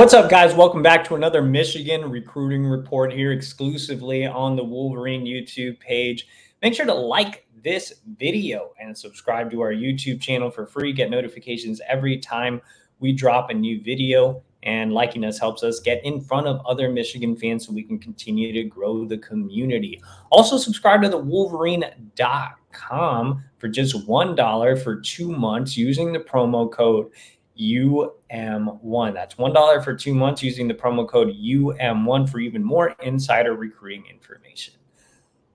What's up, guys? Welcome back to another Michigan recruiting report here exclusively on the Wolverine YouTube page. Make sure to like this video and subscribe to our YouTube channel for free. Get notifications every time we drop a new video. And liking us helps us get in front of other Michigan fans so we can continue to grow the community. Also, subscribe to the Wolverine.com for just $1 for two months using the promo code UM1. That's $1 for two months using the promo code UM1 for even more insider recruiting information.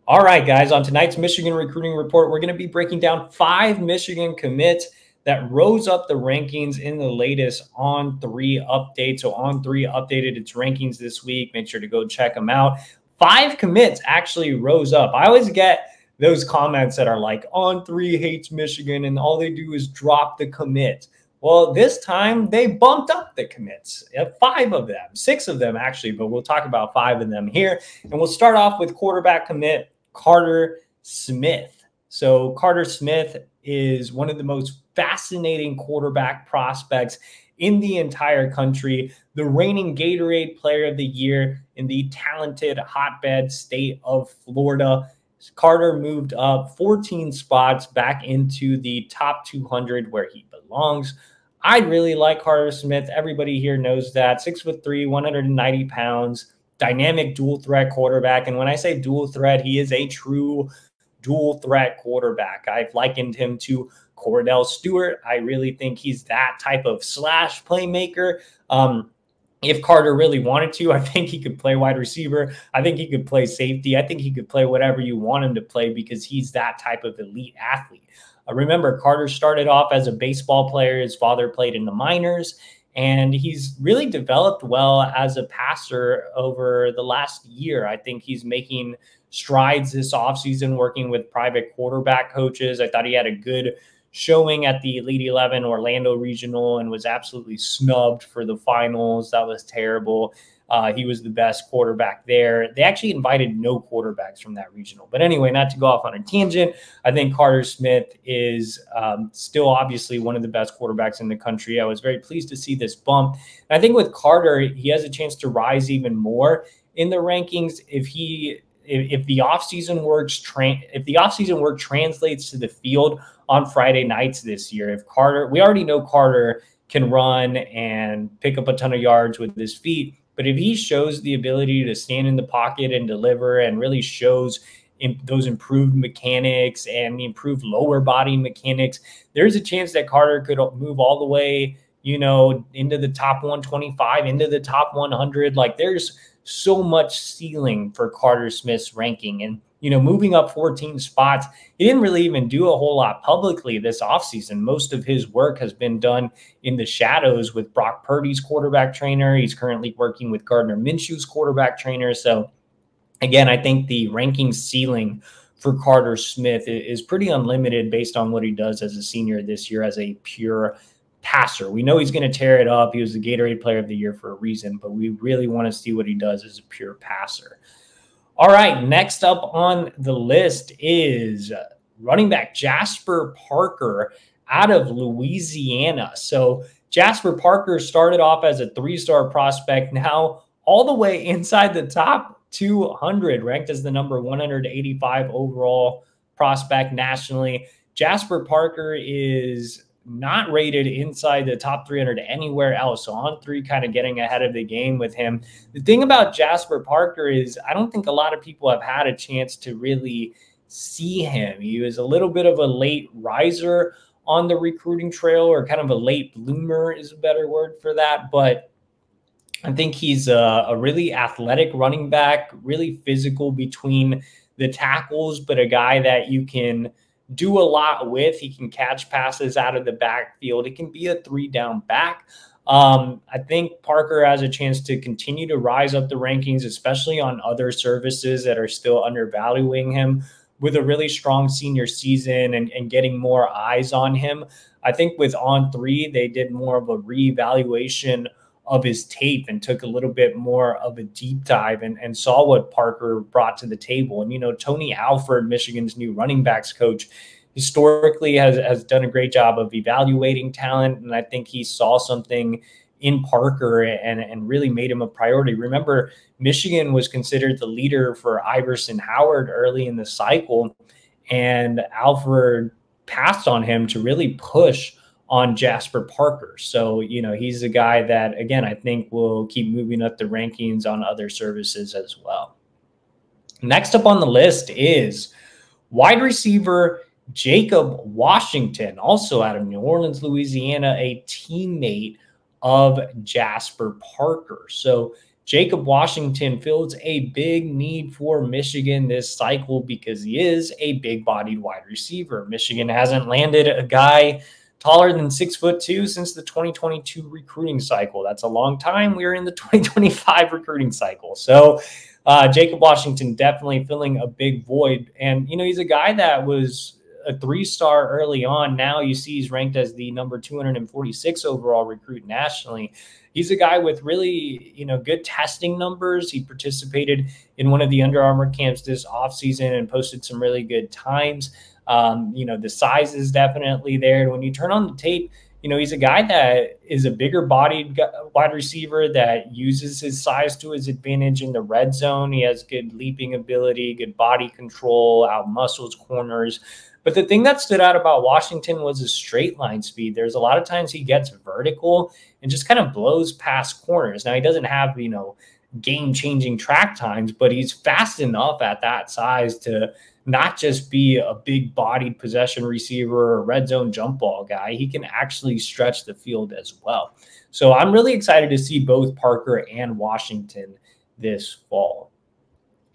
All right, guys, on tonight's Michigan recruiting report, we're going to be breaking down five Michigan commits that rose up the rankings in the latest on three update. So, on three updated its rankings this week. Make sure to go check them out. Five commits actually rose up. I always get those comments that are like, on three hates Michigan, and all they do is drop the commit. Well, this time they bumped up the commits, five of them, six of them actually, but we'll talk about five of them here. And we'll start off with quarterback commit Carter Smith. So, Carter Smith is one of the most fascinating quarterback prospects in the entire country, the reigning Gatorade Player of the Year in the talented hotbed state of Florida. Carter moved up 14 spots back into the top 200 where he belongs. I really like Carter Smith. Everybody here knows that. Six foot three, 190 pounds, dynamic dual threat quarterback. And when I say dual threat, he is a true dual threat quarterback. I've likened him to Kordell Stewart. I really think he's that type of slash playmaker. Um, if Carter really wanted to, I think he could play wide receiver. I think he could play safety. I think he could play whatever you want him to play because he's that type of elite athlete. Uh, remember, Carter started off as a baseball player. His father played in the minors, and he's really developed well as a passer over the last year. I think he's making strides this offseason working with private quarterback coaches. I thought he had a good showing at the Elite 11 Orlando Regional and was absolutely snubbed for the finals. That was terrible. Uh, he was the best quarterback there. They actually invited no quarterbacks from that regional. But anyway, not to go off on a tangent, I think Carter Smith is um, still obviously one of the best quarterbacks in the country. I was very pleased to see this bump. And I think with Carter, he has a chance to rise even more in the rankings if he if, if the offseason works tra- if the offseason work translates to the field on Friday nights this year. If Carter, we already know Carter can run and pick up a ton of yards with his feet but if he shows the ability to stand in the pocket and deliver and really shows in those improved mechanics and the improved lower body mechanics, there's a chance that Carter could move all the way, you know, into the top 125, into the top 100. Like there's so much ceiling for Carter Smith's ranking. And you know, moving up 14 spots. He didn't really even do a whole lot publicly this offseason. Most of his work has been done in the shadows with Brock Purdy's quarterback trainer. He's currently working with Gardner Minshew's quarterback trainer. So, again, I think the ranking ceiling for Carter Smith is pretty unlimited based on what he does as a senior this year as a pure passer. We know he's going to tear it up. He was the Gatorade Player of the Year for a reason, but we really want to see what he does as a pure passer. All right, next up on the list is running back Jasper Parker out of Louisiana. So Jasper Parker started off as a three-star prospect, now all the way inside the top 200, ranked as the number 185 overall prospect nationally. Jasper Parker is not rated inside the top 300 anywhere else. So on three, kind of getting ahead of the game with him. The thing about Jasper Parker is I don't think a lot of people have had a chance to really see him. He was a little bit of a late riser on the recruiting trail, or kind of a late bloomer is a better word for that. But I think he's a, a really athletic running back, really physical between the tackles, but a guy that you can – do a lot with. He can catch passes out of the backfield. He can be a three down back. Um, I think Parker has a chance to continue to rise up the rankings, especially on other services that are still undervaluing him with a really strong senior season and, and getting more eyes on him. I think with On Three, they did more of a reevaluation of his tape and took a little bit more of a deep dive and, and saw what Parker brought to the table. And, you know, Tony Alford, Michigan's new running backs coach, historically has, has done a great job of evaluating talent. And I think he saw something in Parker and, and really made him a priority. Remember, Michigan was considered the leader for Iverson Howard early in the cycle, and Alford passed on him to really push on Jasper Parker. So, you know, he's a guy that, again, I think will keep moving up the rankings on other services as well. Next up on the list is wide receiver Jacob Washington, also out of New Orleans, Louisiana, a teammate of Jasper Parker. So, Jacob Washington fills a big need for Michigan this cycle because he is a big bodied wide receiver. Michigan hasn't landed a guy taller than six foot two since the 2022 recruiting cycle. That's a long time. We are in the 2025 recruiting cycle. So, uh, Jacob Washington definitely filling a big void. And, you know, he's a guy that was a three star early on. Now you see he's ranked as the number 246 overall recruit nationally. He's a guy with really, you know, good testing numbers. He participated in one of the Under Armour camps this offseason and posted some really good times. Um, you know, the size is definitely there. And when you turn on the tape, you know, he's a guy that is a bigger bodied wide receiver that uses his size to his advantage in the red zone. He has good leaping ability, good body control, out muscles corners. But the thing that stood out about Washington was his straight line speed. There's a lot of times he gets vertical and just kind of blows past corners. Now he doesn't have, you know, game changing track times, but he's fast enough at that size to not just be a big bodied possession receiver or red zone jump ball guy. He can actually stretch the field as well. So I'm really excited to see both Parker and Washington this fall.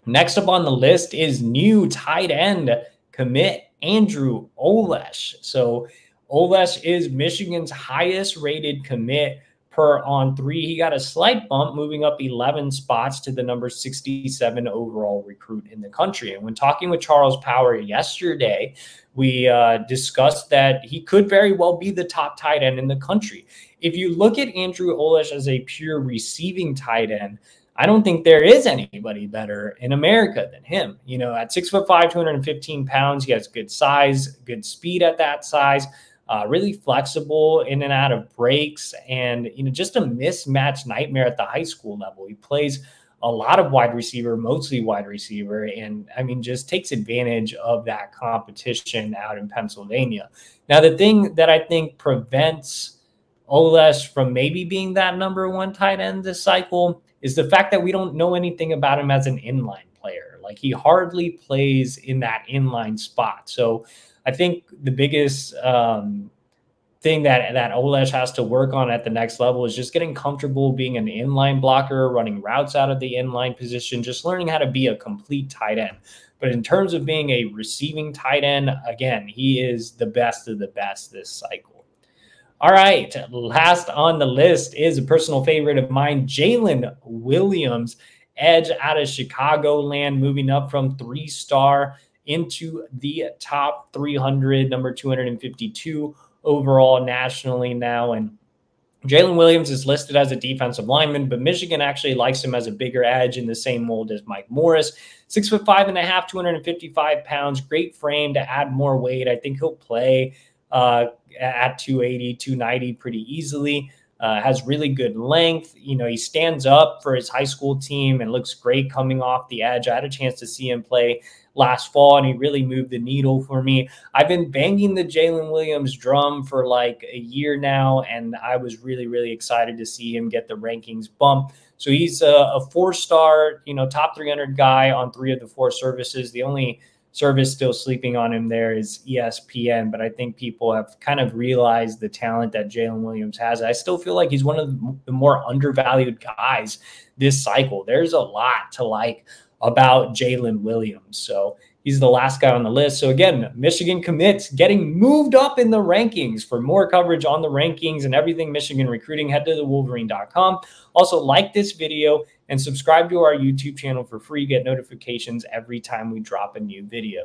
Next up on the list is new tight end commit Andrew Olesh. So Olesh is Michigan's highest rated commit per on three. He got a slight bump, moving up 11 spots to the number 67 overall recruit in the country. And when talking with Charles Power yesterday, we uh, discussed that he could very well be the top tight end in the country. If you look at Andrew Olesh as a pure receiving tight end, I don't think there is anybody better in America than him. You know, at six foot five, 215 pounds, he has good size, good speed at that size, uh, really flexible in and out of breaks, and you know, just a mismatch nightmare at the high school level. He plays a lot of wide receiver, mostly wide receiver, and I mean, just takes advantage of that competition out in Pennsylvania. Now, the thing that I think prevents Olesh from maybe being that number one tight end this cycle is the fact that we don't know anything about him as an inline player. Like he hardly plays in that inline spot. So I think the biggest um, thing that that Olesh has to work on at the next level is just getting comfortable being an inline blocker, running routes out of the inline position, just learning how to be a complete tight end. But in terms of being a receiving tight end, again, he is the best of the best this cycle. All right, last on the list is a personal favorite of mine, Jalen Williams, edge out of Chicagoland, moving up from three star into the top 300, number 252 overall nationally now. And Jalen Williams is listed as a defensive lineman, but Michigan actually likes him as a bigger edge in the same mold as Mike Morris. Six foot five and a half, 255 pounds, great frame to add more weight. I think he'll play uh, at 280, 290 pretty easily. Uh, has really good length. You know, he stands up for his high school team and looks great coming off the edge. I had a chance to see him play last fall, and he really moved the needle for me. I've been banging the Jalen Williams drum for like a year now, and I was really, really excited to see him get the rankings bump. So he's a, a four star, you know, top 300 guy on three of the four services. The only service still sleeping on him there is ESPN, but I think people have kind of realized the talent that Jalen Williams has. I still feel like he's one of the more undervalued guys this cycle. There's a lot to like about Jalen Williams. So he's the last guy on the list. So again, Michigan commits getting moved up in the rankings. For more coverage on the rankings and everything Michigan recruiting, head to thewolverine.com. Also, like this video and subscribe to our YouTube channel for free. Get notifications every time we drop a new video.